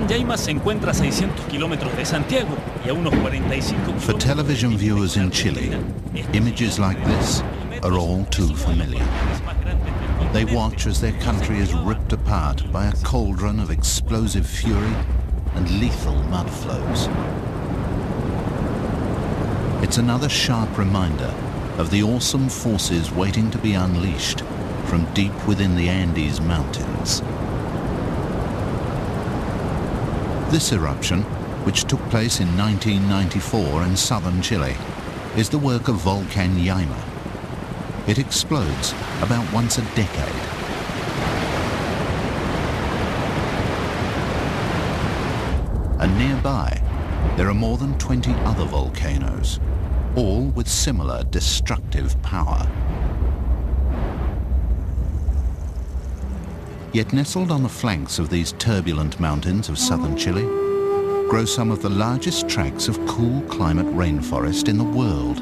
volcán se encuentra a 600 kilómetros de Santiago y a unos 45 For television viewers in Chile, images like this are all too familiar. They watch as their country is ripped apart by a cauldron of explosive fury and lethal mud flows. It's another sharp reminder of the awesome forces waiting to be unleashed from deep within the Andes Mountains. This eruption, which took place in 1994 in southern Chile, is the work of Volcan Llaima. It explodes about once a decade. And nearby, there are more than 20 other volcanoes, all with similar destructive power. Yet nestled on the flanks of these turbulent mountains of southern Chile grow some of the largest tracts of cool climate rainforest in the world.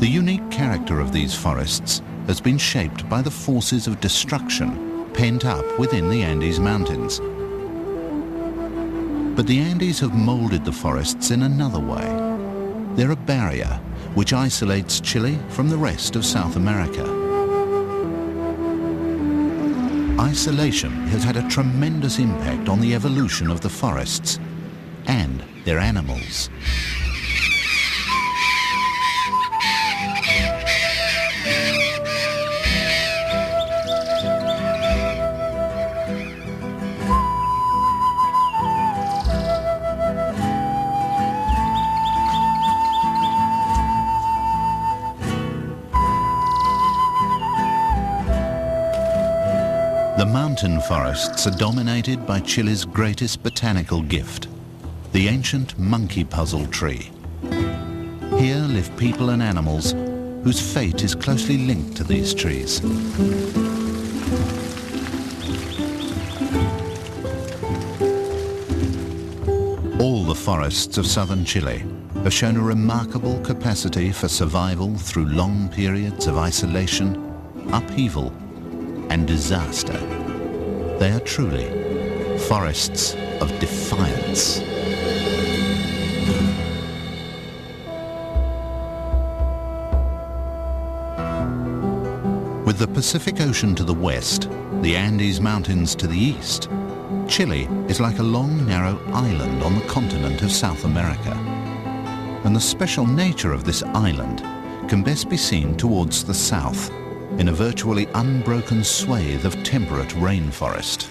The unique character of these forests has been shaped by the forces of destruction pent up within the Andes Mountains. But the Andes have molded the forests in another way. They're a barrier which isolates Chile from the rest of South America. Isolation has had a tremendous impact on the evolution of the forests and their animals. Mountain forests are dominated by Chile's greatest botanical gift, the ancient monkey puzzle tree. Here live people and animals whose fate is closely linked to these trees. All the forests of southern Chile have shown a remarkable capacity for survival through long periods of isolation, upheaval and disaster. They are truly forests of defiance. With the Pacific Ocean to the west, the Andes Mountains to the east, Chile is like a long, narrow island on the continent of South America. And the special nature of this island can best be seen towards the south, in a virtually unbroken swathe of temperate rainforest.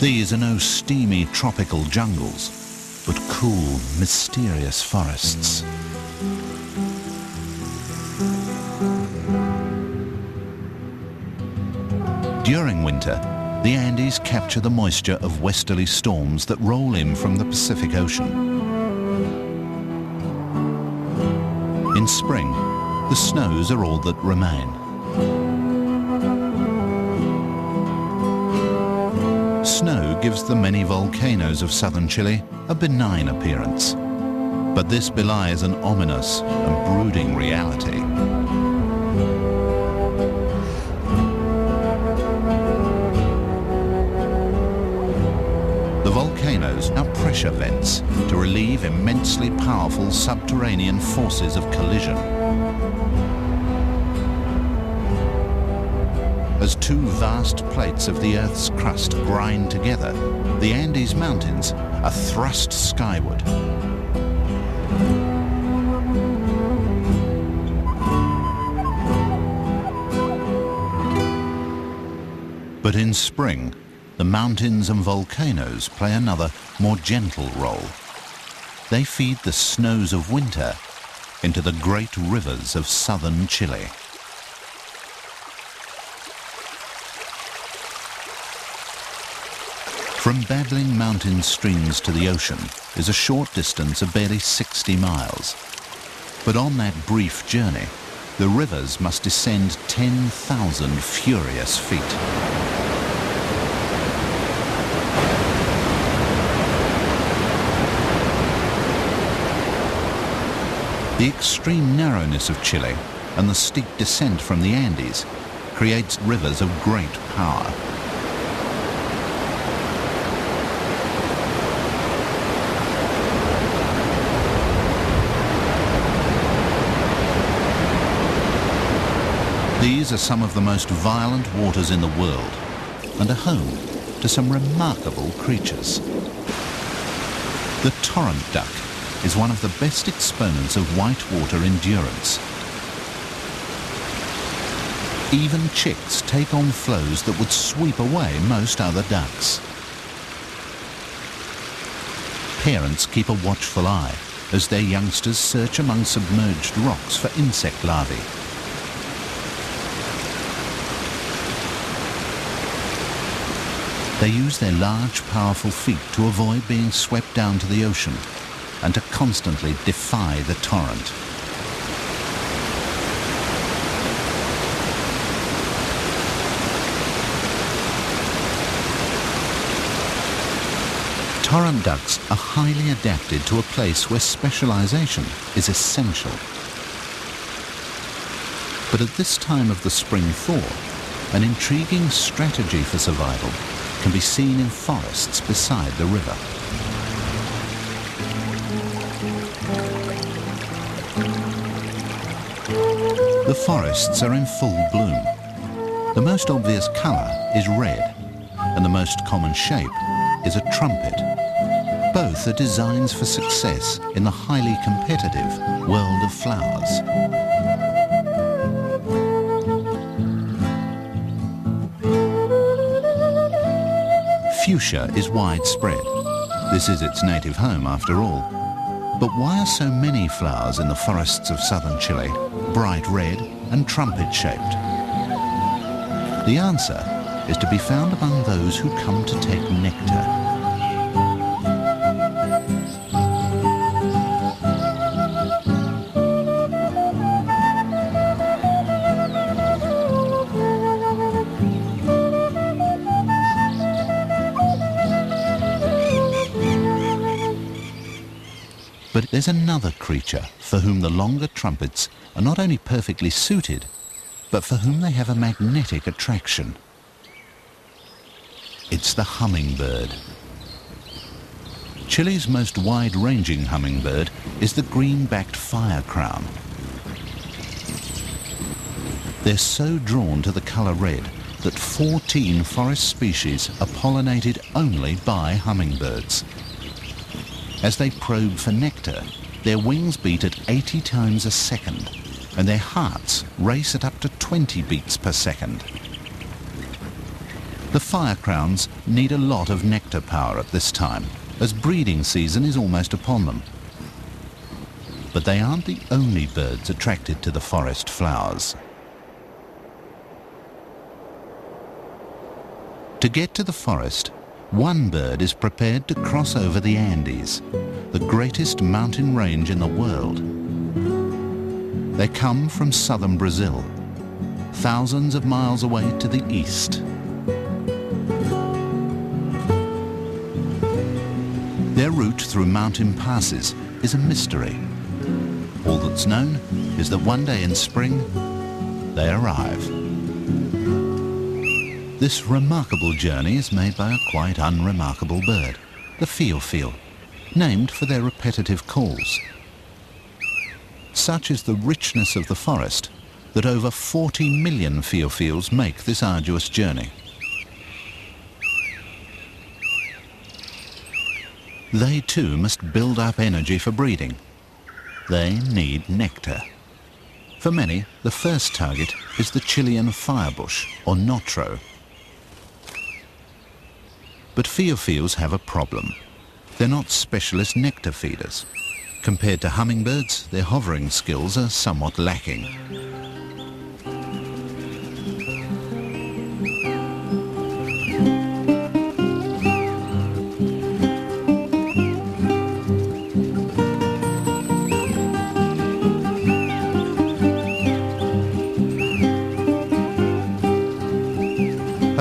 These are no steamy tropical jungles, but cool, mysterious forests. During winter, the Andes capture the moisture of westerly storms that roll in from the Pacific Ocean. In spring, the snows are all that remain. Snow gives the many volcanoes of southern Chile a benign appearance. But this belies an ominous and brooding reality. The volcanoes are pressure vents to relieve immensely powerful subterranean forces of collision. As two vast plates of the Earth's crust grind together, the Andes Mountains are thrust skyward. But in spring, the mountains and volcanoes play another, more gentle role. They feed the snows of winter into the great rivers of southern Chile. From babbling mountain streams to the ocean is a short distance of barely 60 miles. But on that brief journey, the rivers must descend 10,000 furious feet. The extreme narrowness of Chile and the steep descent from the Andes creates rivers of great power. These are some of the most violent waters in the world and a home to some remarkable creatures. The torrent duck is one of the best exponents of whitewater endurance. Even chicks take on flows that would sweep away most other ducks. Parents keep a watchful eye as their youngsters search among submerged rocks for insect larvae. They use their large, powerful feet to avoid being swept down to the ocean and to constantly defy the torrent. Torrent ducks are highly adapted to a place where specialization is essential. But at this time of the spring thaw, an intriguing strategy for survival can be seen in forests beside the river. The forests are in full bloom. The most obvious colour is red, and the most common shape is a trumpet. Both are designs for success in the highly competitive world of flowers. Fuchsia is widespread. This is its native home after all. But why are so many flowers in the forests of southern Chile bright red and trumpet-shaped? The answer is to be found among those who come to take nectar. There's another creature for whom the longer trumpets are not only perfectly suited, but for whom they have a magnetic attraction. It's the hummingbird. Chile's most wide-ranging hummingbird is the green-backed firecrown. They're so drawn to the colour red that 14 forest species are pollinated only by hummingbirds. As they probe for nectar, their wings beat at 80 times a second, and their hearts race at up to 20 beats per second. The firecrowns need a lot of nectar power at this time, as breeding season is almost upon them. But they aren't the only birds attracted to the forest flowers. To get to the forest, one bird is prepared to cross over the Andes, the greatest mountain range in the world. They come from southern Brazil, thousands of miles away to the east. Their route through mountain passes is a mystery. All that's known is that one day in spring, they arrive. This remarkable journey is made by a quite unremarkable bird, the fio-fio, named for their repetitive calls. Such is the richness of the forest that over 40 million fio-fios make this arduous journey. They too must build up energy for breeding. They need nectar. For many, the first target is the Chilean firebush, or notro, but fio-fios have a problem. They're not specialist nectar feeders. Compared to hummingbirds, their hovering skills are somewhat lacking.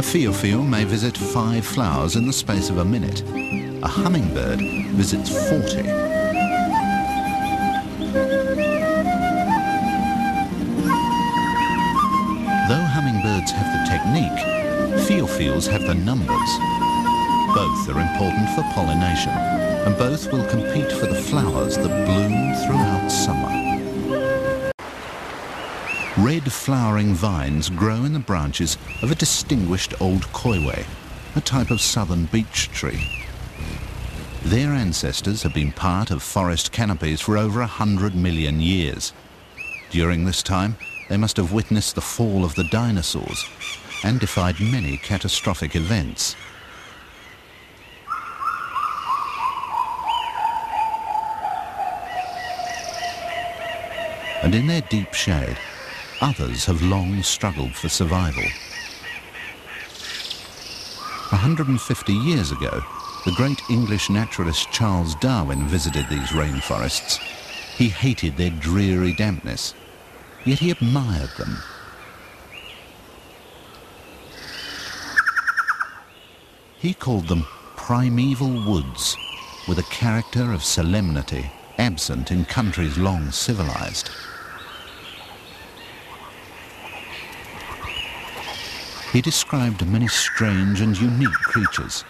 Fio-fio may visit five flowers in the space of a minute. A hummingbird visits 40. Though hummingbirds have the technique, fio-fios have the numbers. Both are important for pollination, and both will compete for the flowers that bloom throughout summer. Red flowering vines grow in the branches of a distinguished old koiwe, a type of southern beech tree. Their ancestors have been part of forest canopies for over a hundred million years. During this time, they must have witnessed the fall of the dinosaurs and defied many catastrophic events. And in their deep shade, Others have long struggled for survival. 150 years ago, the great English naturalist Charles Darwin visited these rainforests. He hated their dreary dampness, yet he admired them. He called them primeval woods, with a character of solemnity absent in countries long civilized. He described many strange and unique creatures.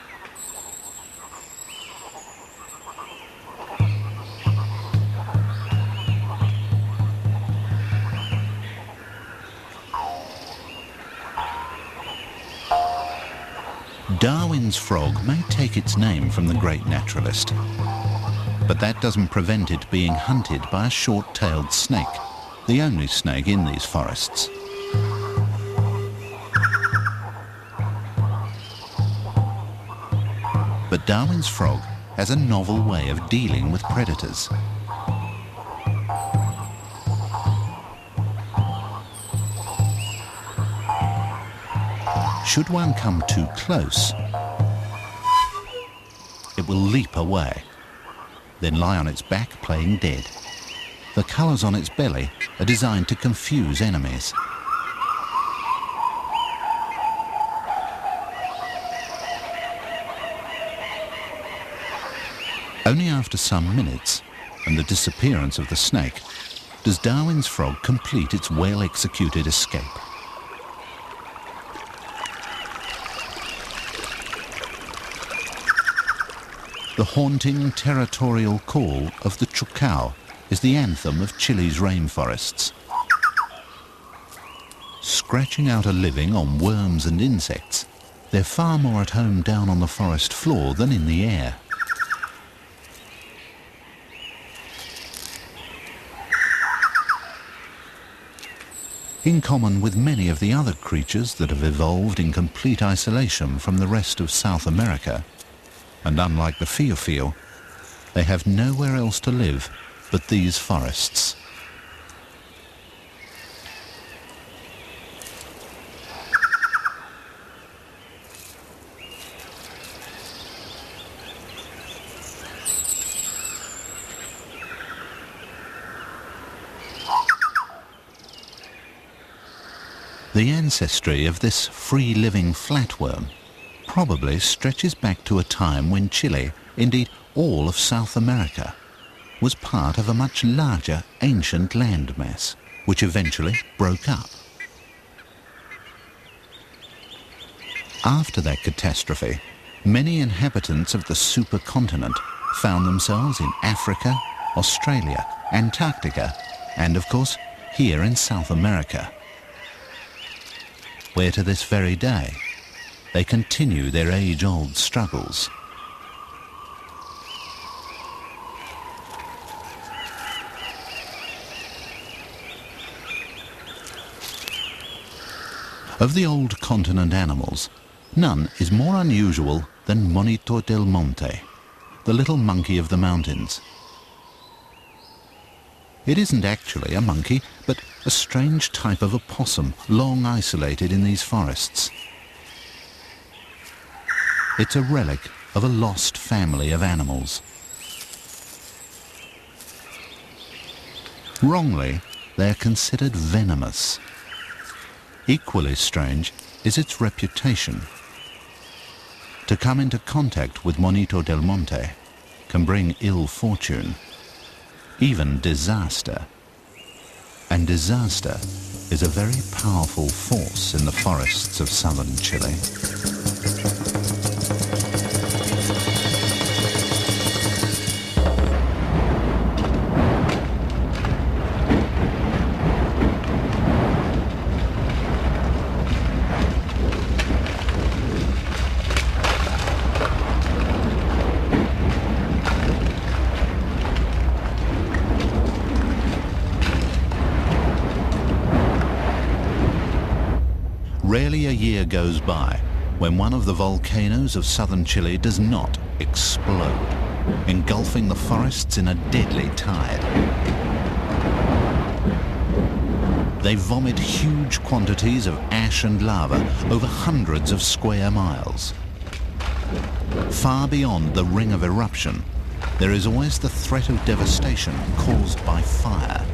Darwin's frog may take its name from the great naturalist, but that doesn't prevent it being hunted by a short-tailed snake, the only snake in these forests. But Darwin's frog has a novel way of dealing with predators. Should one come too close, it will leap away, then lie on its back playing dead. The colours on its belly are designed to confuse enemies. Only after some minutes and the disappearance of the snake does Darwin's frog complete its well-executed escape. The haunting territorial call of the chucao is the anthem of Chile's rainforests. Scratching out a living on worms and insects, they're far more at home down on the forest floor than in the air. In common with many of the other creatures that have evolved in complete isolation from the rest of South America. And unlike the Fiofio, they have nowhere else to live but these forests. The ancestry of this free-living flatworm probably stretches back to a time when Chile, indeed all of South America, was part of a much larger ancient landmass, which eventually broke up. After that catastrophe, many inhabitants of the supercontinent found themselves in Africa, Australia, Antarctica, and of course here in South America where to this very day they continue their age-old struggles. Of the old continent animals, none is more unusual than Monito del Monte, the little monkey of the mountains. It isn't actually a monkey, but a strange type of opossum long isolated in these forests. It's a relic of a lost family of animals. Wrongly, they're considered venomous. Equally strange is its reputation. To come into contact with Monito del Monte can bring ill fortune even disaster. And disaster is a very powerful force in the forests of southern Chile. Goes by when one of the volcanoes of southern Chile does not explode, engulfing the forests in a deadly tide. They vomit huge quantities of ash and lava over hundreds of square miles. Far beyond the ring of eruption, there is always the threat of devastation caused by fire.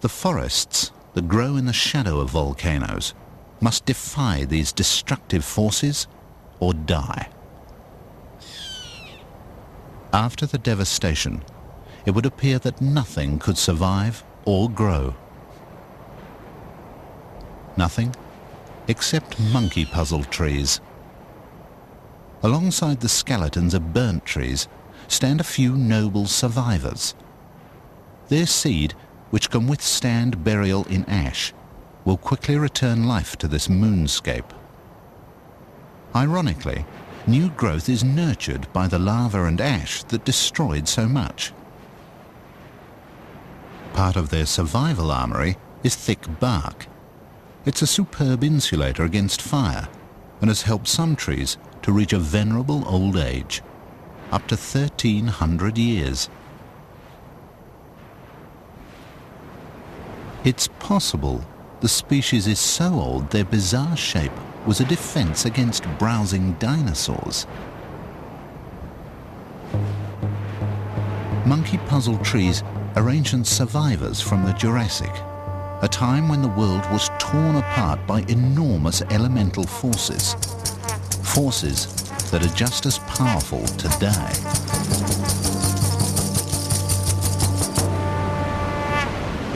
The forests that grow in the shadow of volcanoes must defy these destructive forces or die. After the devastation, it would appear that nothing could survive or grow. Nothing except monkey puzzle trees. Alongside the skeletons of burnt trees stand a few noble survivors. Their seed which can withstand burial in ash, will quickly return life to this moonscape. Ironically, new growth is nurtured by the lava and ash that destroyed so much. Part of their survival armory is thick bark. It's a superb insulator against fire and has helped some trees to reach a venerable old age, up to 1300 years. It's possible the species is so old their bizarre shape was a defense against browsing dinosaurs. Monkey puzzle trees are ancient survivors from the Jurassic, a time when the world was torn apart by enormous elemental forces, forces that are just as powerful today.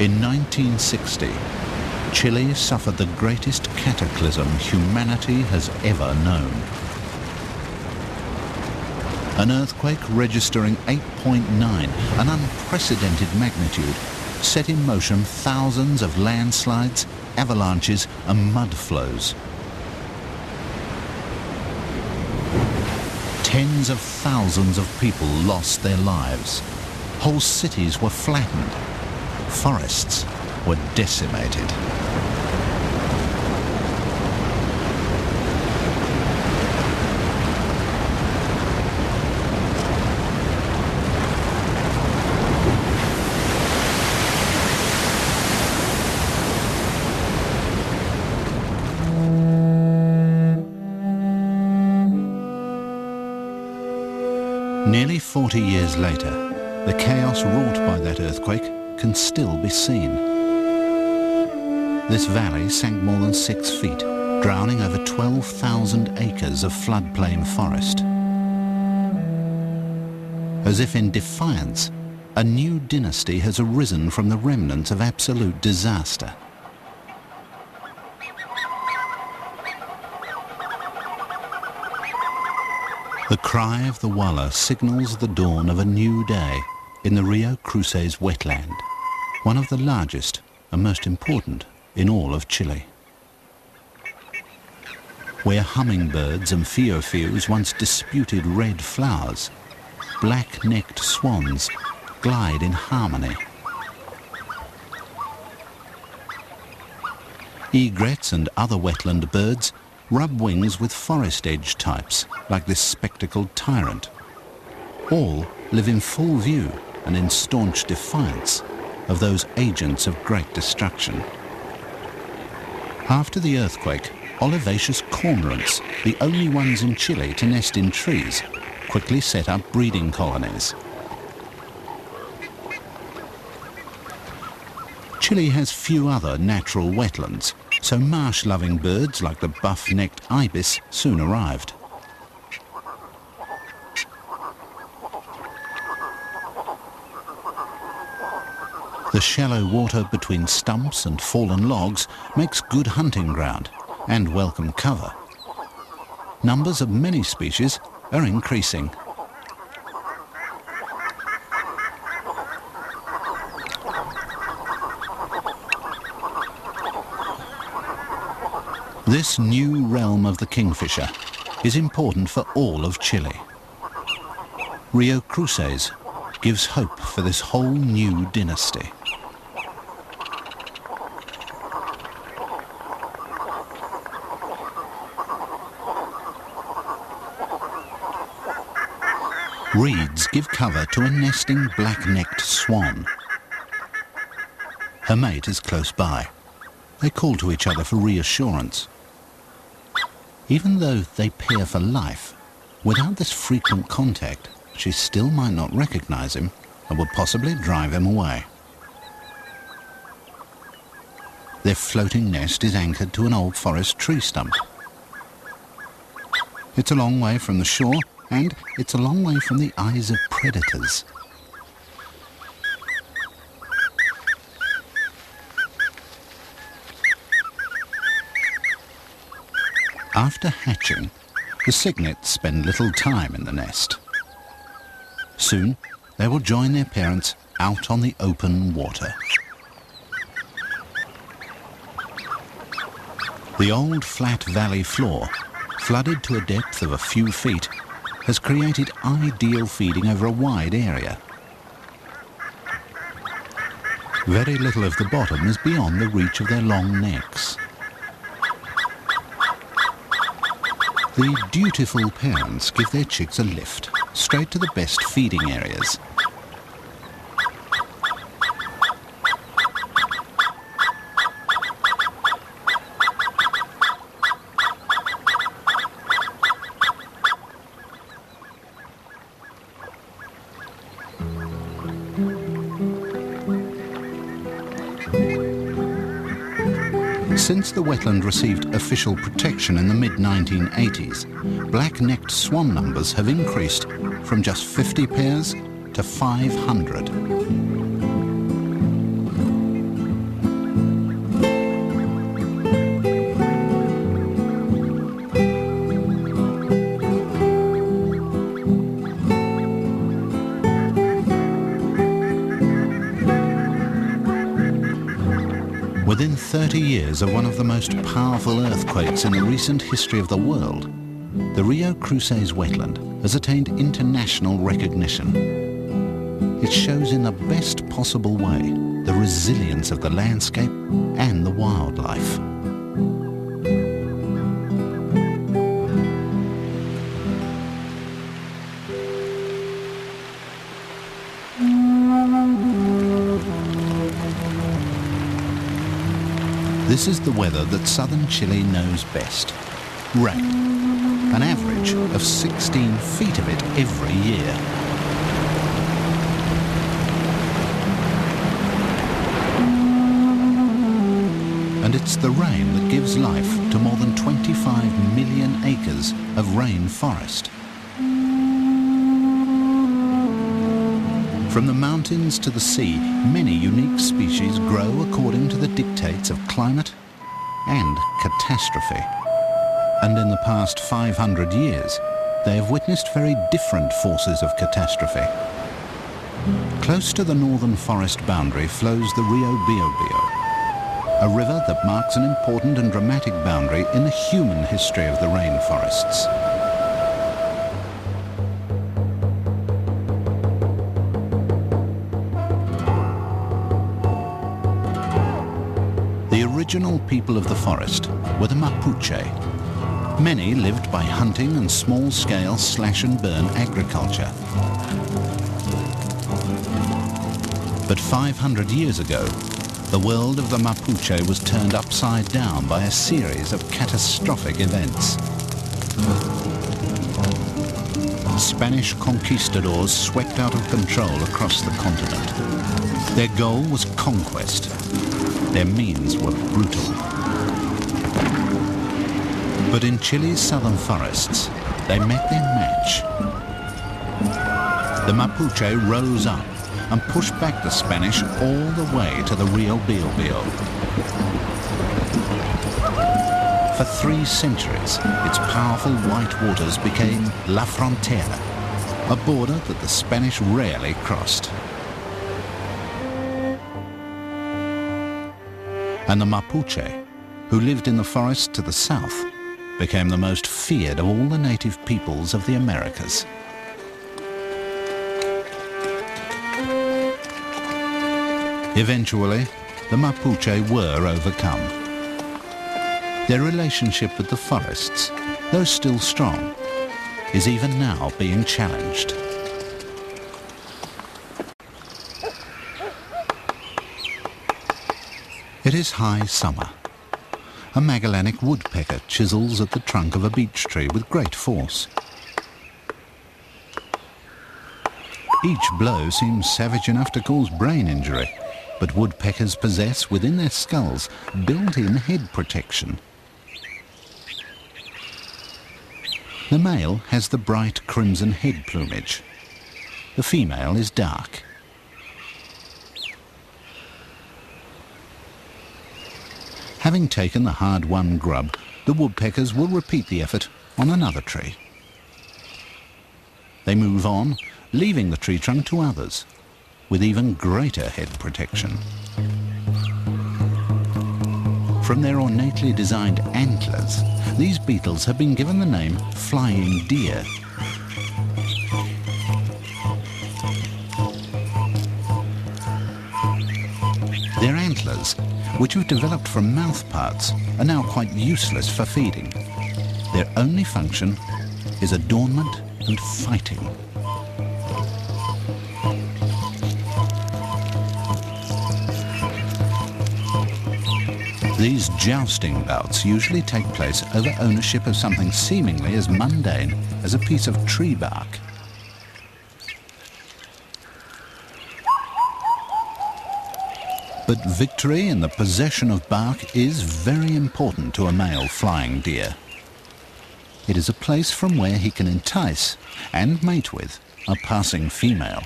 In 1960, Chile suffered the greatest cataclysm humanity has ever known. An earthquake registering 8.9, an unprecedented magnitude, set in motion thousands of landslides, avalanches and mud flows. Tens of thousands of people lost their lives. Whole cities were flattened forests were decimated. Nearly 40 years later, the chaos wrought by that earthquake can still be seen. This valley sank more than six feet, drowning over 12,000 acres of floodplain forest. As if in defiance, a new dynasty has arisen from the remnants of absolute disaster. The cry of the huala signals the dawn of a new day in the Rio Cruces wetland one of the largest and most important in all of Chile. Where hummingbirds and fio-fios once disputed red flowers, black-necked swans glide in harmony. Egrets and other wetland birds rub wings with forest edge types, like this spectacled tyrant. All live in full view and in staunch defiance of those agents of great destruction. After the earthquake, olivaceous cormorants, the only ones in Chile to nest in trees, quickly set up breeding colonies. Chile has few other natural wetlands, so marsh-loving birds like the buff-necked ibis soon arrived. The shallow water between stumps and fallen logs makes good hunting ground and welcome cover. Numbers of many species are increasing. This new realm of the kingfisher is important for all of Chile. Rio Cruces gives hope for this whole new dynasty. Reeds give cover to a nesting black-necked swan. Her mate is close by. They call to each other for reassurance. Even though they pair for life, without this frequent contact, she still might not recognize him and would possibly drive him away. Their floating nest is anchored to an old forest tree stump. It's a long way from the shore and it's a long way from the eyes of predators. After hatching, the cygnets spend little time in the nest. Soon, they will join their parents out on the open water. The old flat valley floor, flooded to a depth of a few feet, has created ideal feeding over a wide area. Very little of the bottom is beyond the reach of their long necks. The dutiful parents give their chicks a lift, straight to the best feeding areas. Since the wetland received official protection in the mid-1980s, black-necked swan numbers have increased from just 50 pairs to 500. The most powerful earthquakes in the recent history of the world, the Rio Cruces wetland has attained international recognition. It shows in the best possible way the resilience of the landscape and the wildlife. This is the weather that southern Chile knows best. Rain. An average of 16 feet of it every year. And it's the rain that gives life to more than 25 million acres of rain forest. From the mountains to the sea, many unique species grow according to the dictates of climate and catastrophe. And in the past 500 years, they have witnessed very different forces of catastrophe. Close to the northern forest boundary flows the Rio Biobio, a river that marks an important and dramatic boundary in the human history of the rainforests. People of the forest were the Mapuche. Many lived by hunting and small-scale slash-and-burn agriculture. But 500 years ago, the world of the Mapuche was turned upside down by a series of catastrophic events. Spanish conquistadors swept out of control across the continent. Their goal was conquest. Their means were brutal. But in Chile's southern forests, they met their match. The Mapuche rose up and pushed back the Spanish all the way to the Rio Biobio. For three centuries, its powerful white waters became La Frontera, a border that the Spanish rarely crossed. And the Mapuche, who lived in the forests to the south, became the most feared of all the native peoples of the Americas. Eventually, the Mapuche were overcome. Their relationship with the forests, though still strong, is even now being challenged. It is high summer. A Magellanic woodpecker chisels at the trunk of a beech tree with great force. Each blow seems savage enough to cause brain injury, but woodpeckers possess within their skulls built-in head protection. The male has the bright crimson head plumage. The female is dark. Having taken the hard-won grub, the woodpeckers will repeat the effort on another tree. They move on, leaving the tree trunk to others, with even greater head protection. From their ornately designed antlers, these beetles have been given the name flying deer. Their antlers which have developed from mouthparts, are now quite useless for feeding. Their only function is adornment and fighting. These jousting bouts usually take place over ownership of something seemingly as mundane as a piece of tree bark. But victory in the possession of bark is very important to a male flying deer. It is a place from where he can entice and mate with a passing female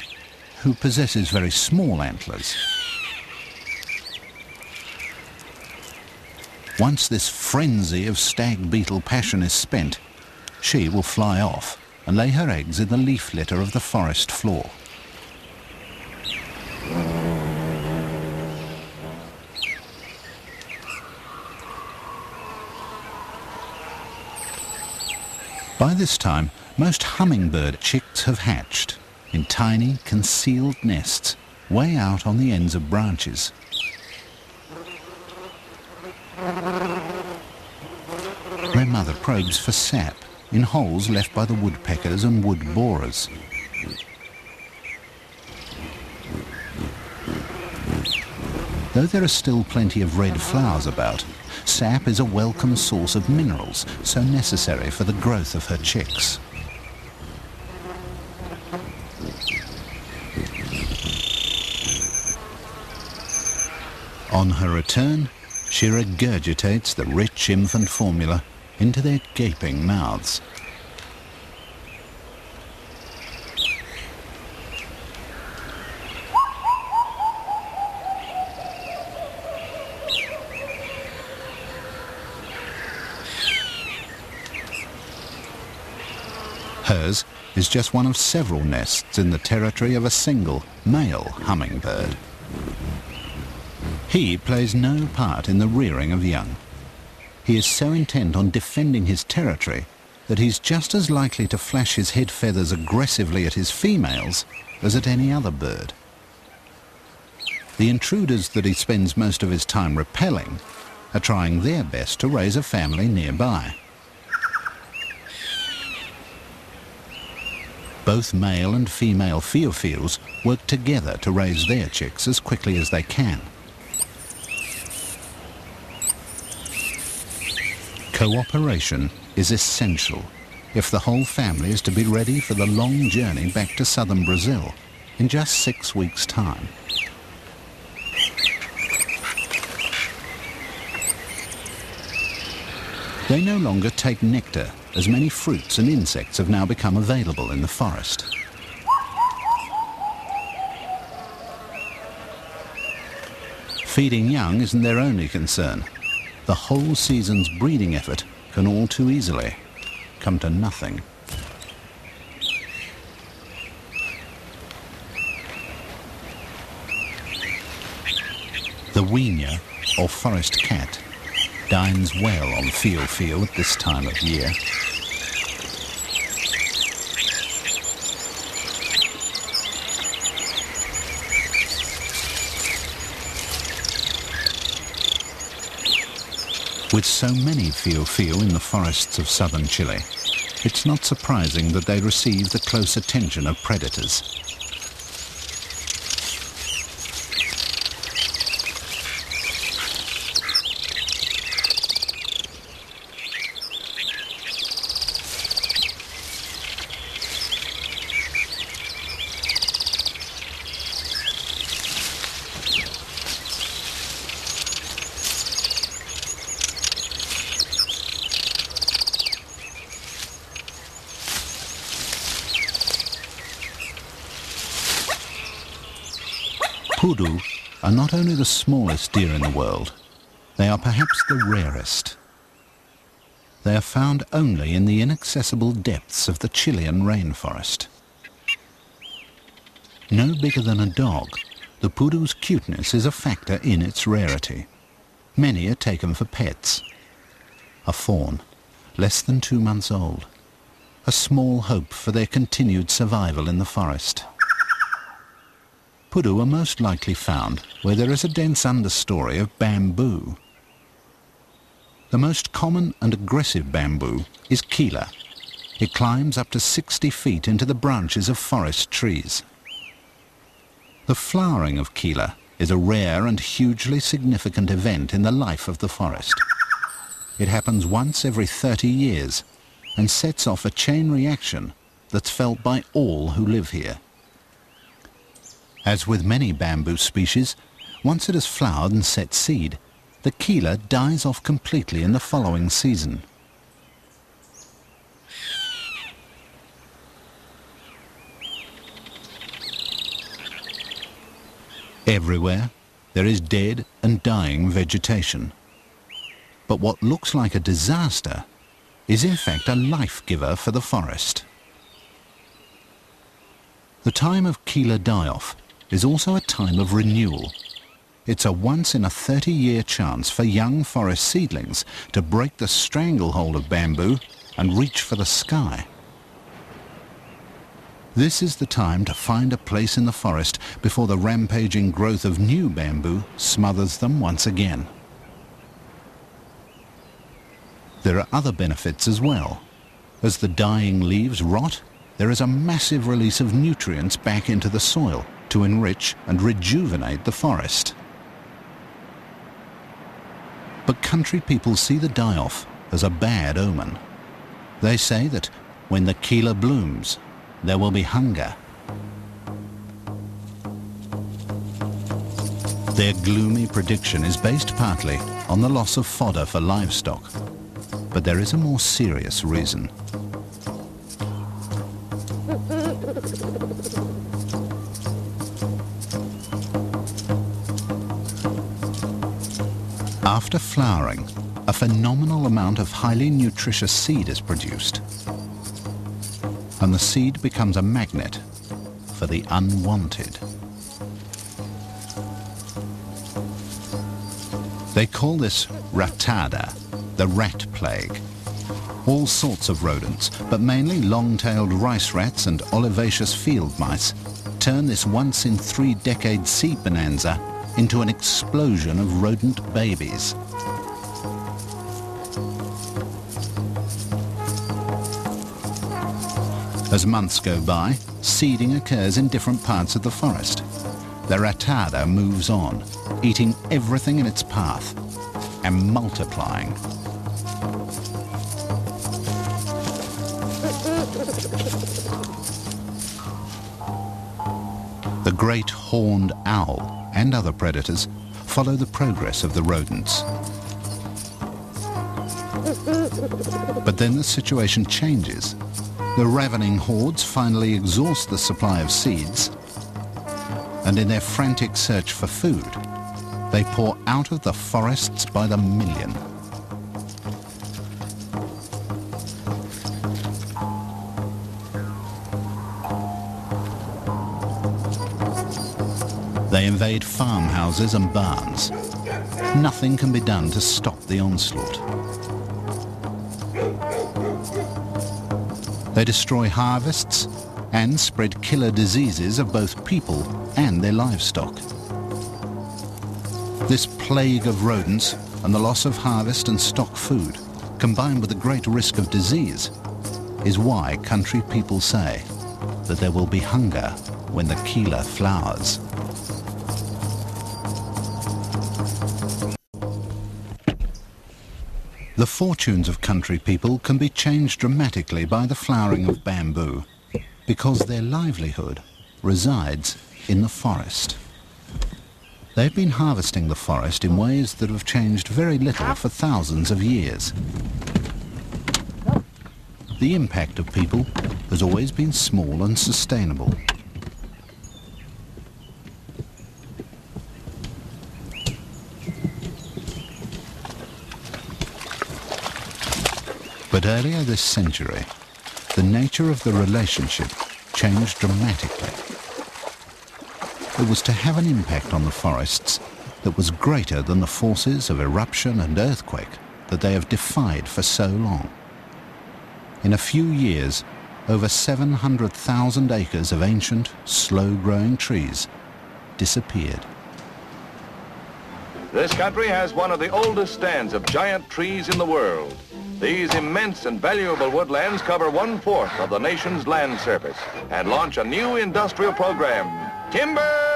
who possesses very small antlers. Once this frenzy of stag beetle passion is spent, she will fly off and lay her eggs in the leaf litter of the forest floor. By this time, most hummingbird chicks have hatched in tiny, concealed nests way out on the ends of branches. Their mother probes for sap in holes left by the woodpeckers and wood borers. Though there are still plenty of red flowers about, Sap is a welcome source of minerals so necessary for the growth of her chicks. On her return, she regurgitates the rich infant formula into their gaping mouths. Hers is just one of several nests in the territory of a single male hummingbird. He plays no part in the rearing of young. He is so intent on defending his territory that he's just as likely to flash his head feathers aggressively at his females as at any other bird. The intruders that he spends most of his time repelling are trying their best to raise a family nearby. Both male and female Fio-Fios work together to raise their chicks as quickly as they can. Cooperation is essential if the whole family is to be ready for the long journey back to southern Brazil in just six weeks' time. They no longer take nectar as many fruits and insects have now become available in the forest. Feeding young isn't their only concern. The whole season's breeding effort can all too easily come to nothing. The güiña, or forest cat, dines well on Fio-Fio at this time of year. With so many Fio-Fio in the forests of southern Chile, it's not surprising that they receive the close attention of predators. Pudu are not only the smallest deer in the world, they are perhaps the rarest. They are found only in the inaccessible depths of the Chilean rainforest. No bigger than a dog, the pudu's cuteness is a factor in its rarity. Many are taken for pets. A fawn, less than two months old, a small hope for their continued survival in the forest. Pudu are most likely found where there is a dense understory of bamboo. The most common and aggressive bamboo is Quila. It climbs up to 60 feet into the branches of forest trees. The flowering of Quila is a rare and hugely significant event in the life of the forest. It happens once every 30 years and sets off a chain reaction that's felt by all who live here. As with many bamboo species, once it has flowered and set seed, the Quila dies off completely in the following season. Everywhere there is dead and dying vegetation. But what looks like a disaster is in fact a life-giver for the forest. The time of Quila die-off is also a time of renewal. It's a once-in-a-30-year chance for young forest seedlings to break the stranglehold of bamboo and reach for the sky. This is the time to find a place in the forest before the rampaging growth of new bamboo smothers them once again. There are other benefits as well. As the dying leaves rot, there is a massive release of nutrients back into the soil to enrich and rejuvenate the forest. But country people see the die-off as a bad omen. They say that when the Quila blooms, there will be hunger. Their gloomy prediction is based partly on the loss of fodder for livestock. But there is a more serious reason. After flowering, a phenomenal amount of highly nutritious seed is produced. And the seed becomes a magnet for the unwanted. They call this ratada, the rat plague. All sorts of rodents, but mainly long-tailed rice rats and olivaceous field mice, turn this once-in-three-decade seed bonanza into an explosion of rodent babies. As months go by, seeding occurs in different parts of the forest. The ratada moves on, eating everything in its path and multiplying. The great horned owl and other predators follow the progress of the rodents. But then the situation changes. The ravening hordes finally exhaust the supply of seeds, and in their frantic search for food, they pour out of the forests by the million. They invade farmhouses and barns. Nothing can be done to stop the onslaught. They destroy harvests and spread killer diseases of both people and their livestock. This plague of rodents and the loss of harvest and stock food, combined with the great risk of disease, is why country people say that there will be hunger when the Quila flowers. The fortunes of country people can be changed dramatically by the flowering of bamboo because their livelihood resides in the forest. They've been harvesting the forest in ways that have changed very little for thousands of years. The impact of people has always been small and sustainable. Earlier this century, the nature of the relationship changed dramatically. It was to have an impact on the forests that was greater than the forces of eruption and earthquake that they have defied for so long. In a few years, over 700,000 acres of ancient, slow-growing trees disappeared. This country has one of the oldest stands of giant trees in the world. These immense and valuable woodlands cover one-fourth of the nation's land surface and launch a new industrial program. Timber!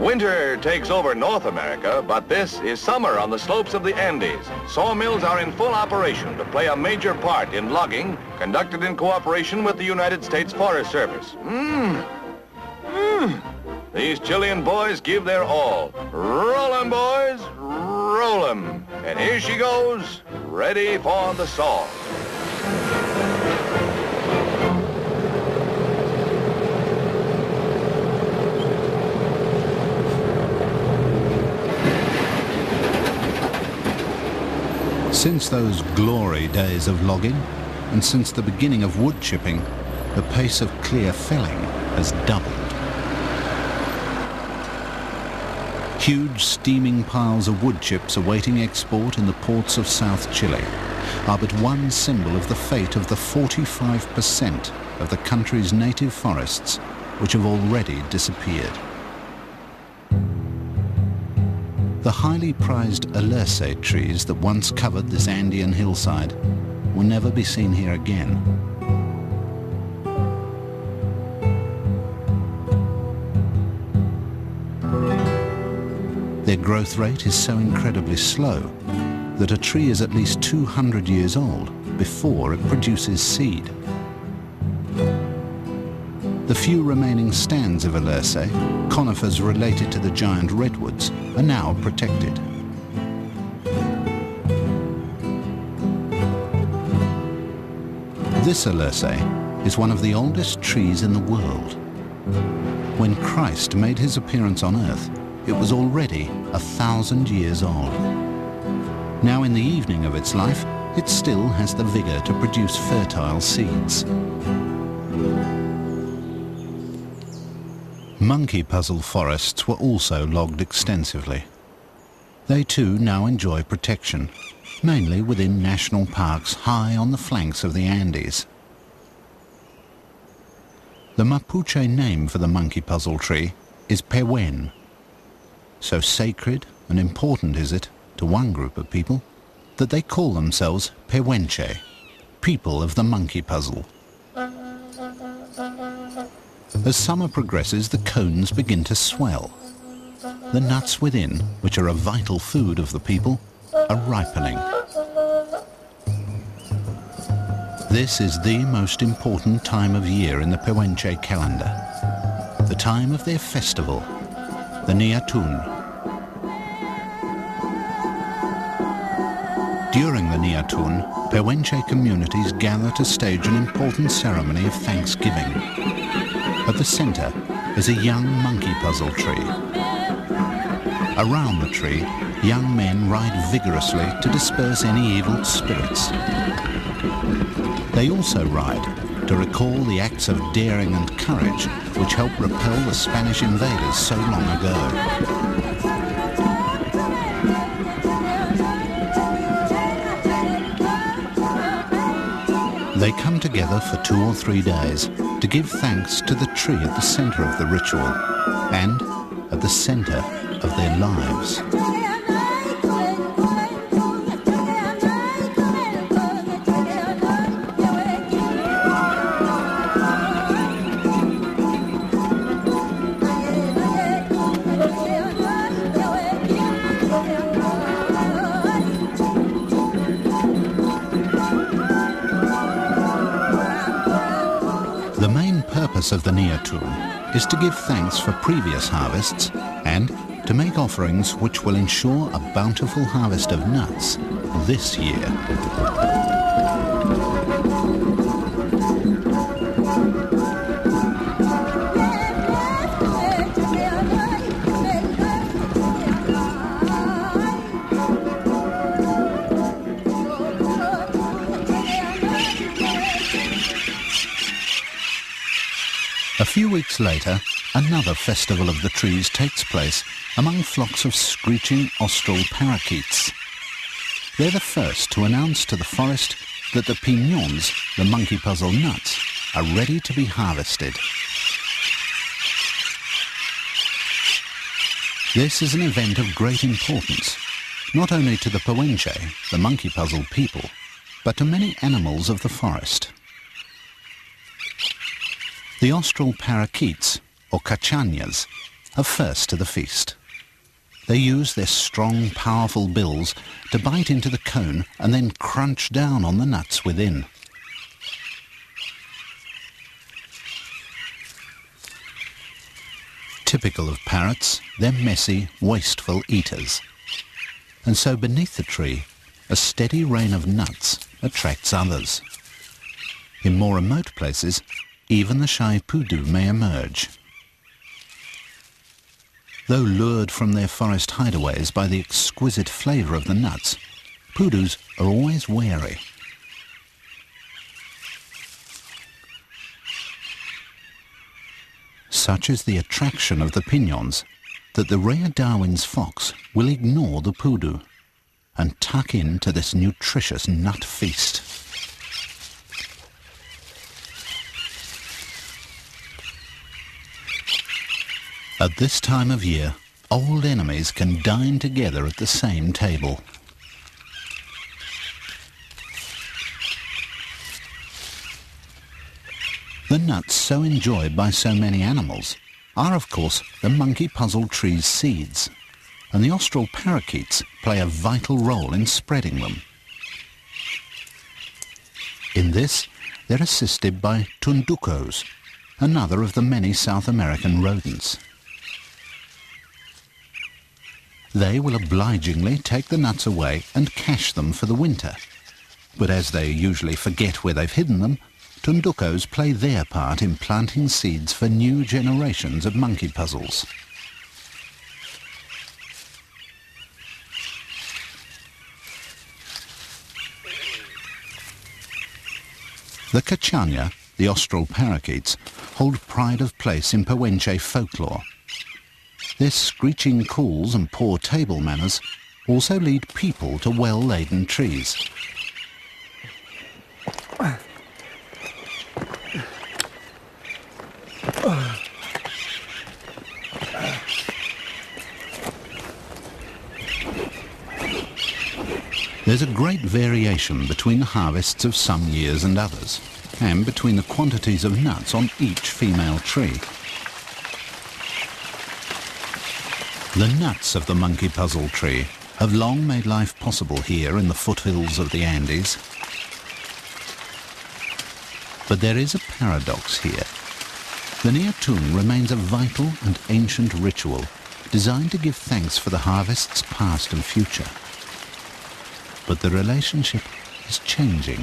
Winter takes over North America, but this is summer on the slopes of the Andes. Sawmills are in full operation to play a major part in logging, conducted in cooperation with the United States Forest Service. Mmm. Mmm. These Chilean boys give their all. Roll 'em, boys, roll 'em. And here she goes, ready for the saw. Since those glory days of logging, and since the beginning of wood chipping, the pace of clear felling has doubled. Huge steaming piles of wood chips awaiting export in the ports of South Chile are but one symbol of the fate of the 45% of the country's native forests which have already disappeared. The highly prized alerce trees that once covered this Andean hillside will never be seen here again. Their growth rate is so incredibly slow that a tree is at least 200 years old before it produces seed. The few remaining stands of Alerce, conifers related to the giant redwoods, are now protected. This Alerce is one of the oldest trees in the world. When Christ made his appearance on earth, it was already a thousand years old. Now in the evening of its life, it still has the vigor to produce fertile seeds. Monkey puzzle forests were also logged extensively. They too now enjoy protection, mainly within national parks high on the flanks of the Andes. The Mapuche name for the monkey puzzle tree is Pehuen. So sacred and important is it to one group of people that they call themselves Pehuenche, people of the monkey puzzle. As summer progresses, the cones begin to swell. The nuts within, which are a vital food of the people, are ripening. This is the most important time of year in the Pehuenche calendar, the time of their festival, the Niatun. During the Niatun, Pehuenche communities gather to stage an important ceremony of thanksgiving. At the center is a young monkey puzzle tree. Around the tree, young men ride vigorously to disperse any evil spirits. They also ride to recall the acts of daring and courage which helped repel the Spanish invaders so long ago. They come together for two or three days to give thanks to the tree at the center of the ritual and at the center of their lives. Is to give thanks for previous harvests and to make offerings which will ensure a bountiful harvest of nuts this year. Few weeks later, another festival of the trees takes place among flocks of screeching austral parakeets. They're the first to announce to the forest that the pignons, the monkey puzzle nuts, are ready to be harvested. This is an event of great importance, not only to the Pehuenche, the monkey puzzle people, but to many animals of the forest. The austral parakeets, or cachañas, are first to the feast. They use their strong, powerful bills to bite into the cone and then crunch down on the nuts within. Typical of parrots, they're messy, wasteful eaters. And so beneath the tree, a steady rain of nuts attracts others. In more remote places, even the shy pudu may emerge. Though lured from their forest hideaways by the exquisite flavour of the nuts, pudus are always wary. Such is the attraction of the pignons that the rare Darwin's fox will ignore the pudu and tuck into this nutritious nut feast. At this time of year, old enemies can dine together at the same table. The nuts so enjoyed by so many animals are, of course, the monkey puzzle tree's seeds, and the austral parakeets play a vital role in spreading them. In this, they're assisted by tunducos, another of the many South American rodents. They will obligingly take the nuts away and cache them for the winter. But as they usually forget where they've hidden them, Tunducos play their part in planting seeds for new generations of monkey puzzles. The Cachaña, the austral parakeets, hold pride of place in Pehuenche folklore. Their screeching calls and poor table manners also lead people to well-laden trees. There's a great variation between the harvests of some years and others, and between the quantities of nuts on each female tree. The nuts of the monkey puzzle tree have long made life possible here in the foothills of the Andes. But there is a paradox here. The Niatun remains a vital and ancient ritual designed to give thanks for the harvests past and future but the relationship is changing.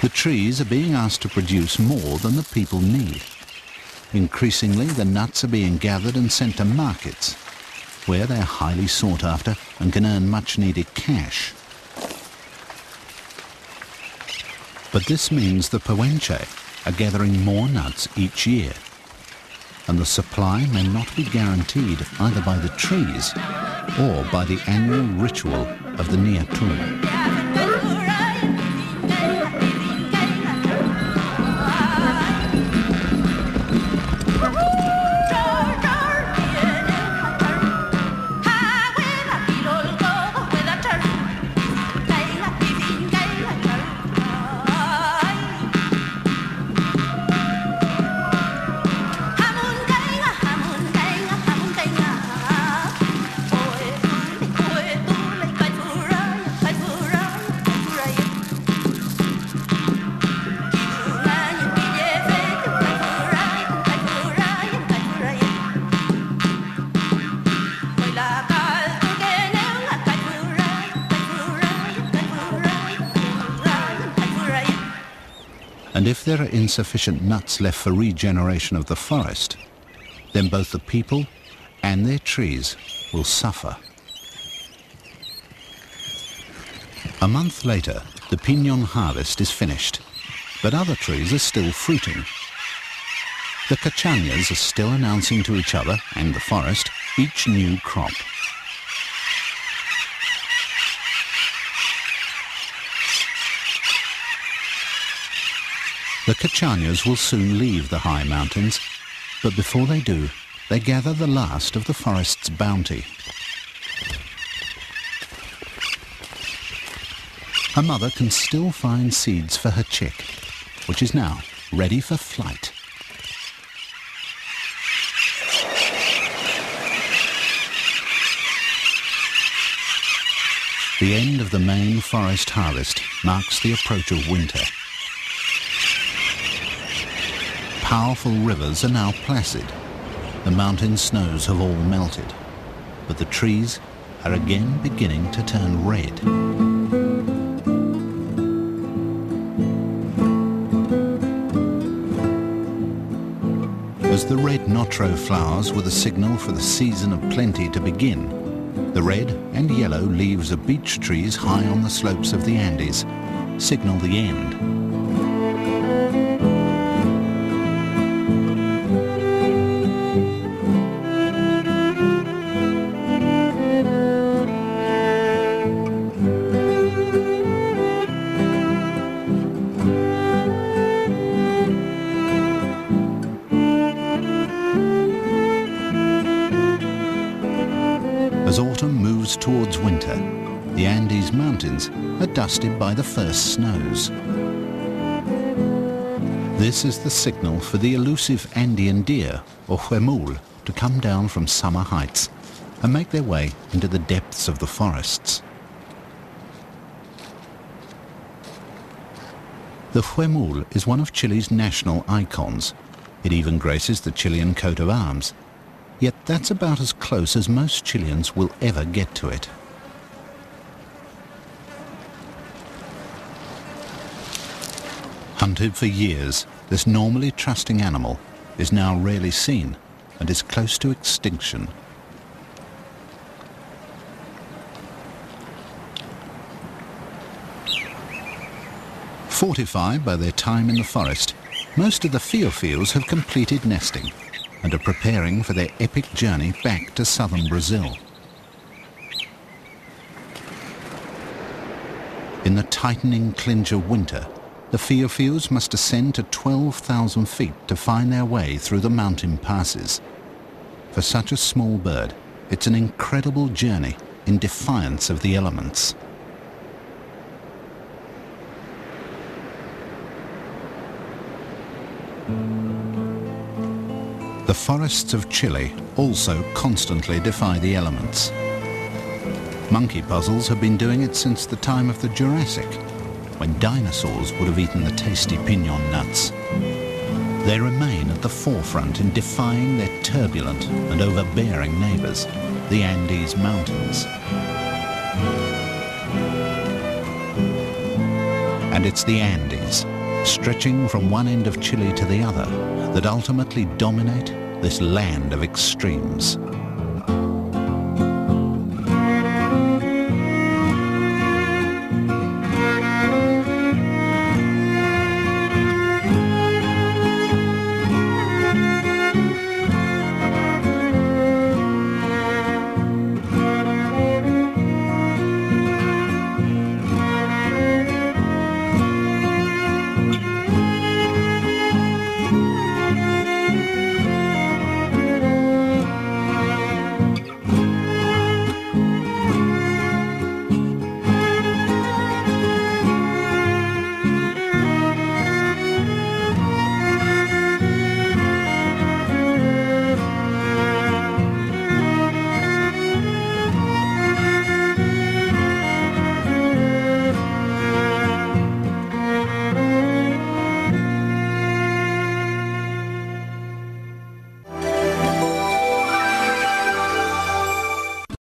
The trees are being asked to produce more than the people need. Increasingly, the nuts are being gathered and sent to markets, where they are highly sought after and can earn much needed cash. But this means the Pehuenche are gathering more nuts each year and the supply may not be guaranteed either by the trees or by the annual ritual of the Niatun. And if there are insufficient nuts left for regeneration of the forest, then both the people and their trees will suffer. A month later, the pignon harvest is finished, but other trees are still fruiting. The cachañas are still announcing to each other and the forest each new crop. The cachañas will soon leave the high mountains, but before they do, they gather the last of the forest's bounty. Her mother can still find seeds for her chick, which is now ready for flight. The end of the main forest harvest marks the approach of winter. Powerful rivers are now placid. The mountain snows have all melted, but the trees are again beginning to turn red. As the red notro flowers were the signal for the season of plenty to begin, the red and yellow leaves of beech trees high on the slopes of the Andes signal the end dusted by the first snows. This is the signal for the elusive Andean deer, or huemul, to come down from summer heights and make their way into the depths of the forests. The huemul is one of Chile's national icons. It even graces the Chilean coat of arms. Yet that's about as close as most Chileans will ever get to it. Hunted for years, this normally trusting animal is now rarely seen and is close to extinction. Fortified by their time in the forest, most of the Fio-Fios have completed nesting and are preparing for their epic journey back to southern Brazil. In the tightening clinch of winter, the Fio-Fios must ascend to 12,000 feet to find their way through the mountain passes. For such a small bird, it's an incredible journey in defiance of the elements. The forests of Chile also constantly defy the elements. Monkey puzzles have been doing it since the time of the Jurassic, when dinosaurs would have eaten the tasty pinon nuts. They remain at the forefront in defying their turbulent and overbearing neighbours, the Andes Mountains. And it's the Andes, stretching from one end of Chile to the other, that ultimately dominate this land of extremes.